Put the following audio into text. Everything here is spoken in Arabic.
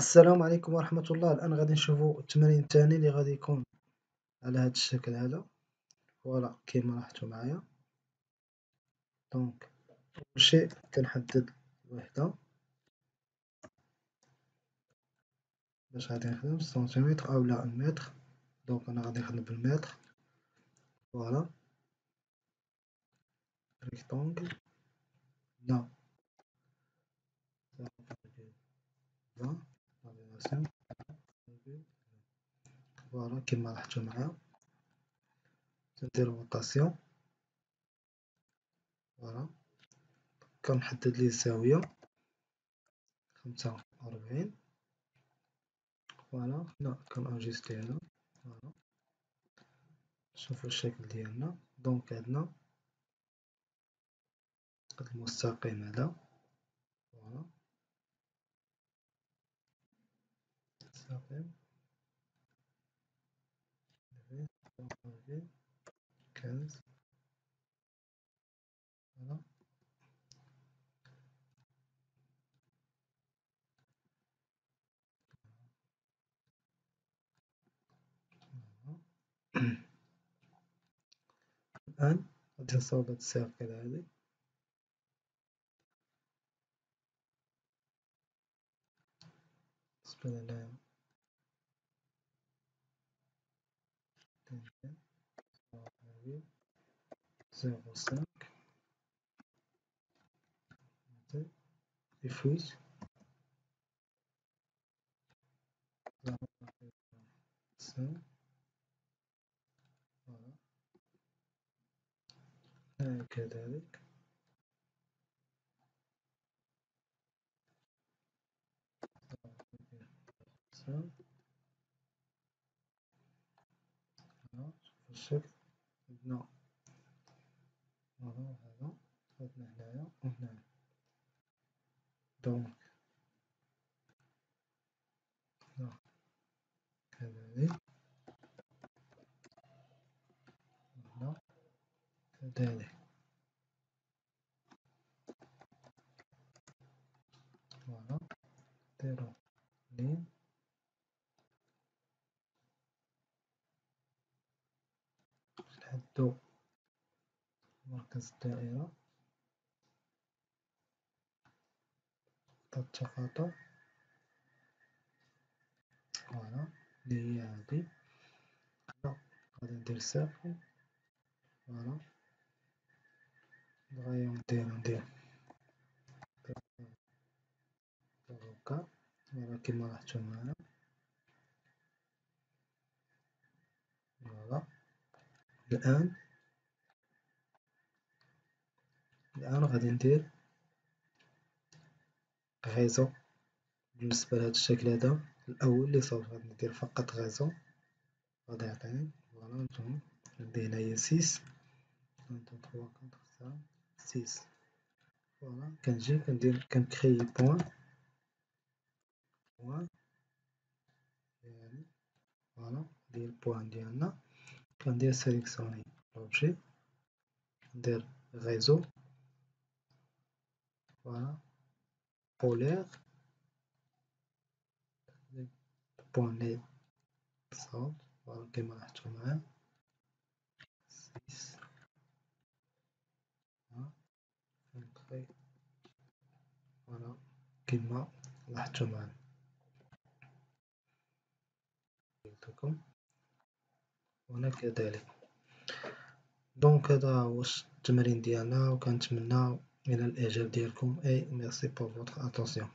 السلام عليكم ورحمة الله. الآن غادي نشوفو التمرين الثاني اللي غادي يكون على هذا الشكل هذا. voilà كيما لاحظتوا معايا. donc أول شيء كنحدد الوحدة. باش غادي نخدم سنتيمتر أولا المتر donc أنا غادي نخدم بالمتر. voilà. rectangle لا. voilà كيما لاحظتو معايا ندير rotation voilà كنحدد ليه الزاوية خمسة وربعين voilà هنا كن ajuster هنا voilà شوفو الشكل ديالنا donc عندنا المستقيم هذا something. Evet, olabilir. Kız. Tamam. الآن قد انصابت الساق كذلك بالنسبة لنا 0,5 et fruits. Voilà. كذلك الشكل نعم هذا هذا خدنا هنايا وهنايا دونك كذلك هنا كذلك فوالا نديرو لين نحدو مركز الدائرة نقطة التقاطع voilà اللي هي هادي غادي ندير cercle voilà الغاية ندير ندير هكا voilà كيما لاحظتو معايا voilà الآن. الآن غادي ندير réseau. بالنسبة لهاد الشكل هذا الأول اللي صوب غادي ندير فقط réseau. غادي يعطيني voilà نتوما عندي هنايا six. واحد trois quatre خمسة six. voilà كنجي كندير كن créer point. point. ديالي voilà ديال ال point ديالنا. كندير sélectionner l'objet. ندير réseau. Voilà. Polaire. صاد voilà كما لاحظتوا معايا six voilà كما لاحظتوا معايا قلتلكم هنا كذلك دونك هذا هو التمرين ديالنا وكنتمنى إلى الإعجاب ديالكم أي ميرسي بور فوتر أتونسيون